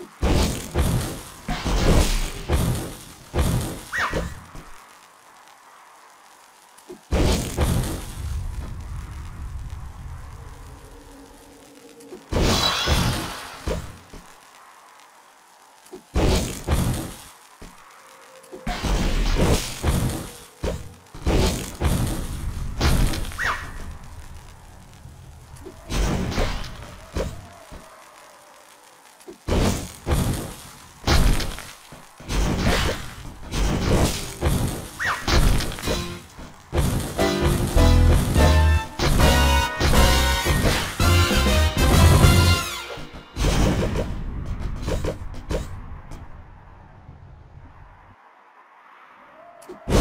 you you